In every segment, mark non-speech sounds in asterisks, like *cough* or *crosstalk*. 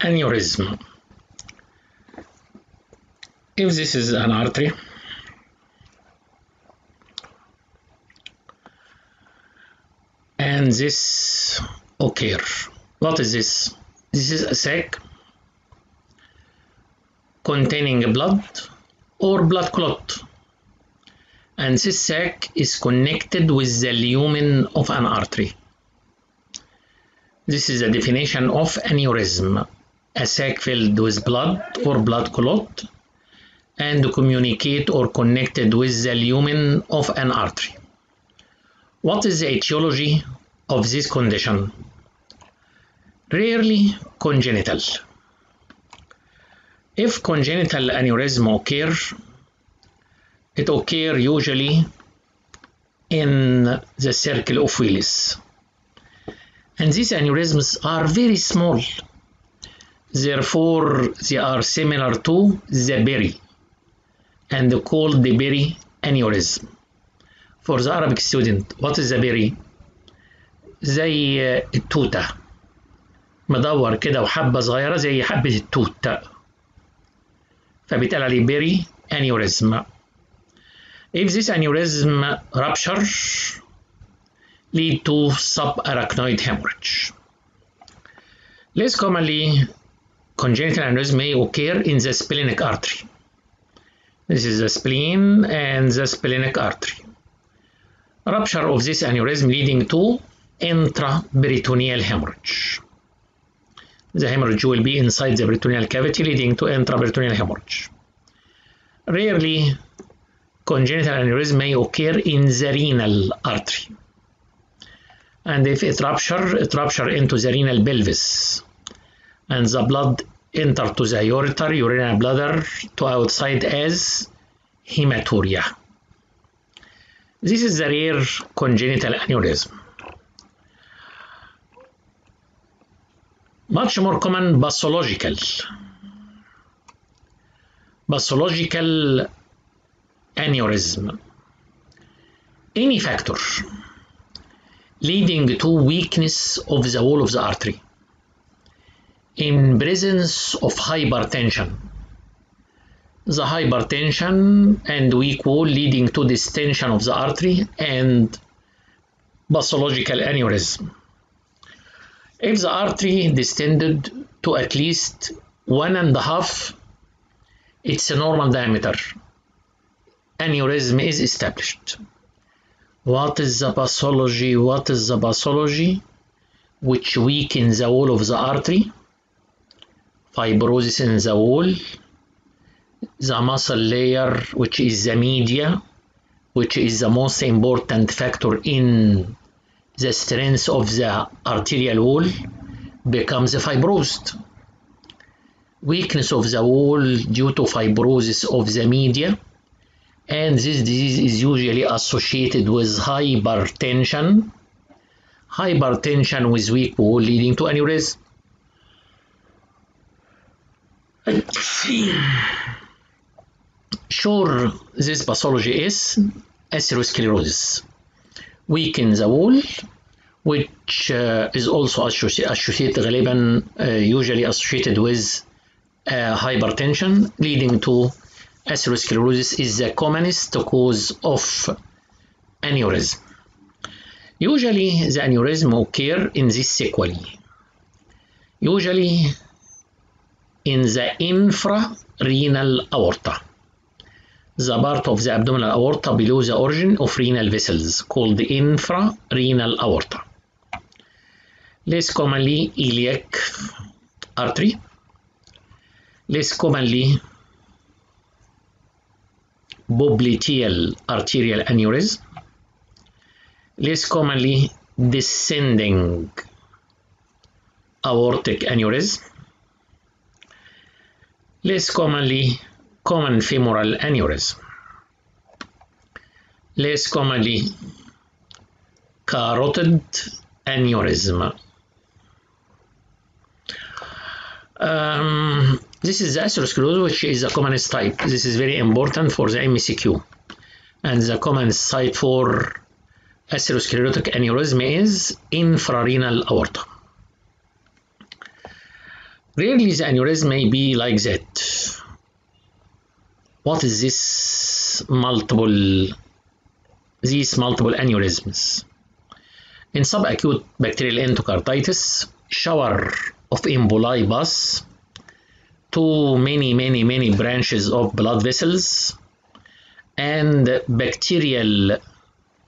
aneurysm. If this is an artery, and this occur, what is this? This is a sac containing blood or blood clot. And this sac is connected with the lumen of an artery. This is a definition of aneurysm, a sac filled with blood or blood clot and communicate or connected with the lumen of an artery. What is the etiology of this condition? Rarely congenital. If congenital aneurysm occur, it occur usually in the circle of Willis. And these aneurysms are very small. Therefore, they are similar to the berry and called the berry aneurysm. For the Arabic student, what is the berry? زي التوتة مدور كده وحبة صغيرة زي حبة التوت فبيتقال عليه berry aneurysm. If this aneurysm rupture, lead to subarachnoid hemorrhage. Less commonly, congenital aneurysm may occur in the splenic artery. This is the spleen and the splenic artery. Rupture of this aneurysm leading to intraperitoneal hemorrhage. The hemorrhage will be inside the peritoneal cavity leading to intraperitoneal hemorrhage. Rarely, congenital aneurysm may occur in the renal artery. And if it rupture, it rupture into the renal pelvis. And the blood enter to the ureter, urinary bladder to outside as hematuria. This is the rare congenital aneurysm. Much more common pathological. Pathological aneurysm. Any factor leading to weakness of the wall of the artery in presence of hypertension. The hypertension and weak wall leading to distension of the artery and pathological aneurysm. If the artery distended to at least one and a half, its a normal diameter, aneurysm is established. What is the pathology? What is the pathology which weakens the wall of the artery? Fibrosis in the wall, the muscle layer, which is the media, which is the most important factor in the strength of the arterial wall, becomes fibrosed. Weakness of the wall due to fibrosis of the media and this disease is usually associated with hypertension hypertension with weak wall leading to aneurysm *sighs* sure this pathology is atherosclerosis weaken the wall which uh, is also associated غالبا uh, usually associated with uh, hypertension leading to atherosclerosis is the commonest cause of aneurysm. Usually the aneurysm occur in this sequelae. Usually in the infrarenal aorta. The part of the abdominal aorta below the origin of renal vessels called the infrarenal aorta. Less commonly iliac artery. Less commonly popliteal arterial aneurysm, less commonly descending aortic aneurysm, less commonly common femoral aneurysm, less commonly carotid aneurysm. Um, this is the atherosclerosis, which is the commonest type. This is very important for the MCQ. And the common site for atherosclerotic aneurysm is infrarenal aorta. Rarely the aneurysm may be like that. What is this multiple these multiple aneurysms? In subacute bacterial endocarditis, shower of emboli pass to many many many branches of blood vessels and bacterial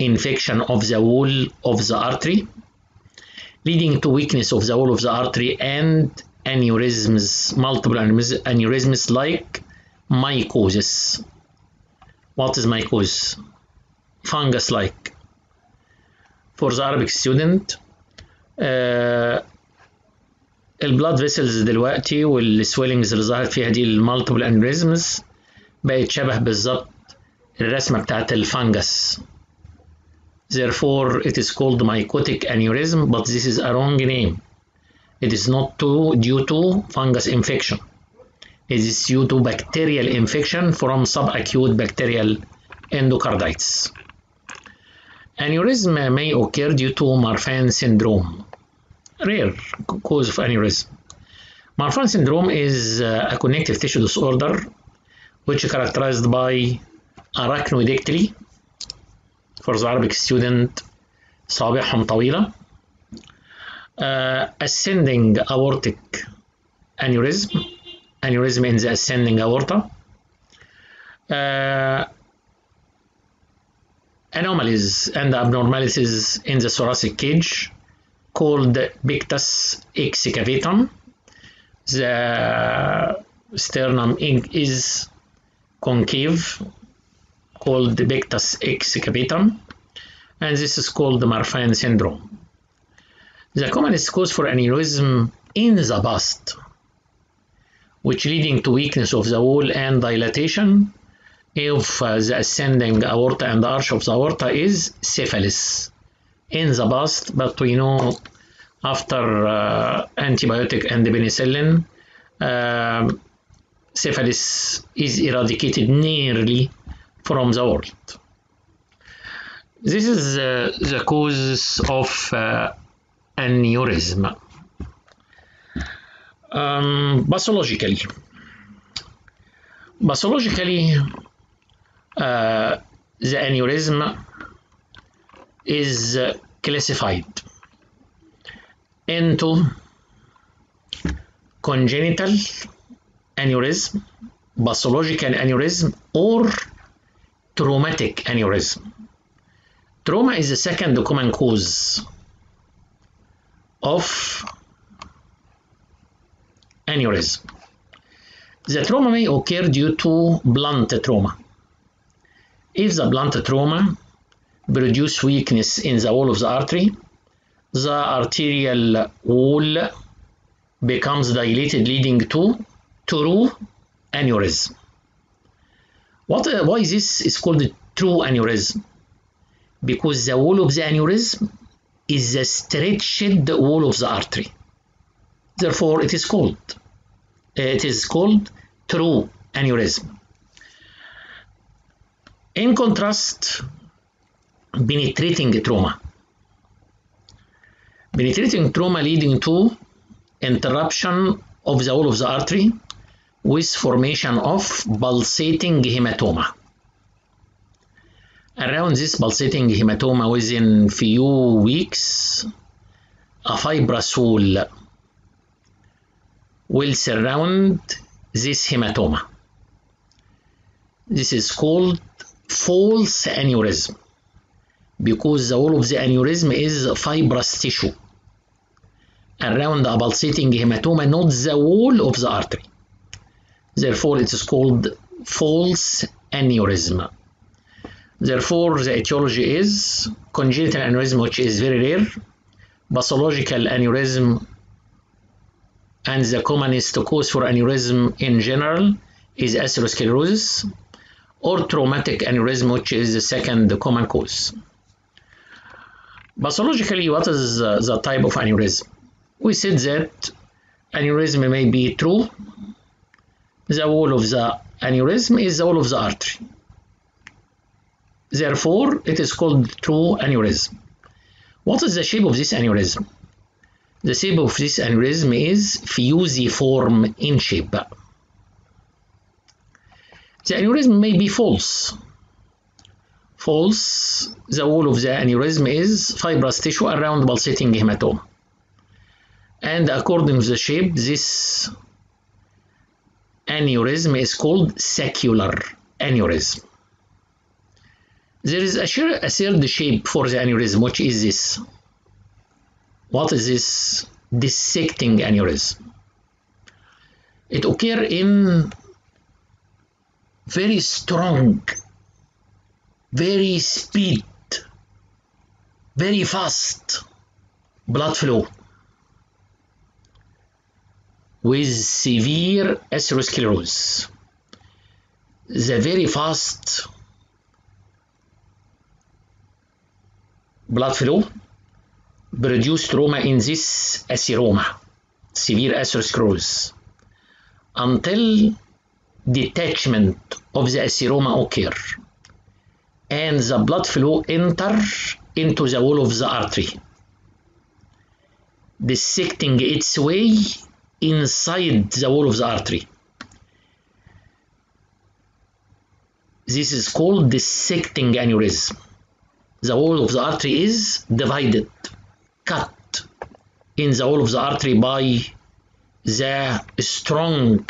infection of the wall of the artery leading to weakness of the wall of the artery and aneurysms, multiple aneurysms like mycosis. What is mycosis? Fungus like. For the Arabic student, uh, البلاد فيسلز دلوقتي والسويلنجز اللي ظهرت فيها دي المالتيبل انوريزمز بقت شبه بالظبط الرسمه بتاعت الفنجس therefore it is called mycotic aneurysm but this is a wrong name It is not to, due to fungus infection. It is due to bacterial infection from subacute bacterial endocarditis. Aneurysm may occur due to Marfan syndrome, rare cause of aneurysm. Marfan syndrome is uh, a connective tissue disorder which is characterized by arachnodactyly for the Arabic student صابعهم طويله uh, ascending aortic aneurysm aneurysm in the ascending aorta uh, anomalies and abnormalities in the thoracic cage called Pectus excavatum. The sternum is concave, called Pectus excavatum, and this is called the Marfan syndrome. The commonest cause for aneurysm in the bust, which leading to weakness of the wall and dilatation of uh, the ascending aorta and arch of the aorta is syphilis in the bust, but we know after uh, antibiotic and penicillin, uh, syphilis is eradicated nearly from the world. This is uh, the cause of aneurysm. Um, pathologically, pathologically, uh, the aneurysm is uh, classified into congenital aneurysm, basological aneurysm, or traumatic aneurysm. Trauma is the second common cause of aneurysm. The trauma may occur due to blunt trauma. If the blunt trauma produce weakness in the wall of the artery, the arterial wall becomes dilated leading to true aneurysm. What, why is this is called true aneurysm? Because the wall of the aneurysm is the stretched wall of the artery. Therefore, it is called uh, it is called true aneurysm. In contrast, penetrating trauma. Penetrating trauma leading to interruption of the wall of the artery with formation of pulsating hematoma. Around this pulsating hematoma within few weeks, a fibrous wall will surround this hematoma. This is called false aneurysm because the wall of the aneurysm is fibrous tissue around a pulsating hematoma, not the wall of the artery. Therefore, it is called false aneurysm. Therefore, the etiology is congenital aneurysm, which is very rare, pathological aneurysm, and the commonest cause for aneurysm in general is atherosclerosis, or traumatic aneurysm, which is the second common cause. Pathologically, what is uh, the type of aneurysm? We said that aneurysm may be true. The wall of the aneurysm is the wall of the artery. Therefore, it is called true aneurysm. What is the shape of this aneurysm? The shape of this aneurysm is fusiform in shape. The aneurysm may be false. False, the wall of the aneurysm is fibrous tissue around pulsating hematoma. And according to the shape, this aneurysm is called saccular aneurysm. There is a, third shape for the aneurysm, which is this. What is this dissecting aneurysm? It occurs in very strong, very speed, very fast blood flow with severe atherosclerosis. The very fast blood flow produce trauma in this atheroma, severe atherosclerosis, until detachment of the atheroma occur and the blood flow enter into the wall of the artery, dissecting its way inside the wall of the artery. This is called dissecting aneurysm. The wall of the artery is divided, cut in the wall of the artery by the strong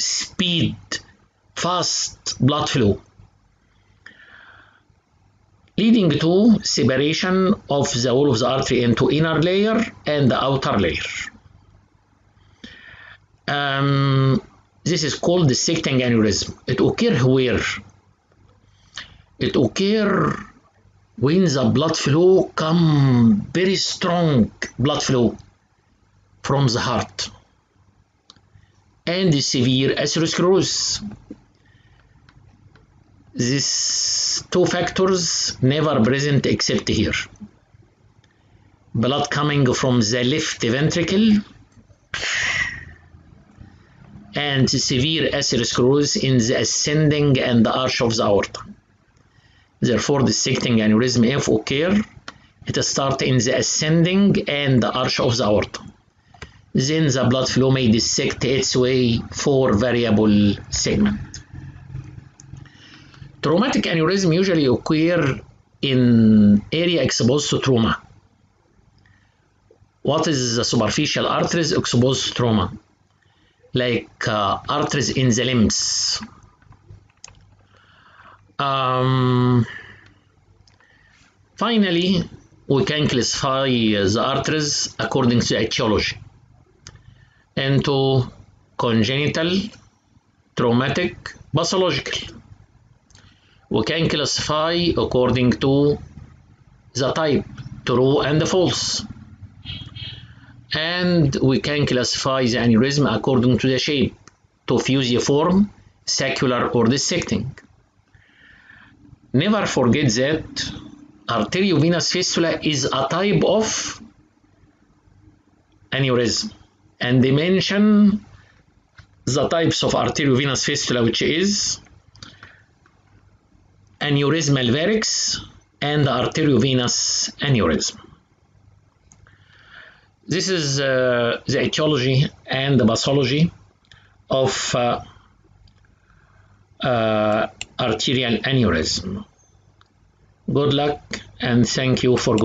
speed, fast blood flow, leading to separation of the wall of the artery into inner layer and the outer layer. Um, this is called the dissecting aneurysm. It occurs where? It occurs when the blood flow come very strong blood flow from the heart and severe atherosclerosis. These two factors never present except here. Blood coming from the left ventricle and severe atherosclerosis in the ascending and the arch of the aorta. Therefore, dissecting aneurysm if occur, it starts in the ascending and the arch of the aorta. Then the blood flow may dissect its way for variable segment. Traumatic aneurysm usually occur in area exposed to trauma. What is the superficial arteries exposed to trauma? Like uh, arteries in the limbs. Um, finally, we can classify the arteries according to etiology into congenital, traumatic, pathological. We can classify according to the type, true and false. And we can classify the aneurysm according to the shape, to fusiform, saccular, or dissecting. Never forget that arteriovenous fistula is a type of aneurysm and they mention the types of arteriovenous fistula which is aneurysmal varix and arteriovenous aneurysm. This is uh, the etiology and the pathology of uh, uh, arterial aneurysm. Good luck and thank you for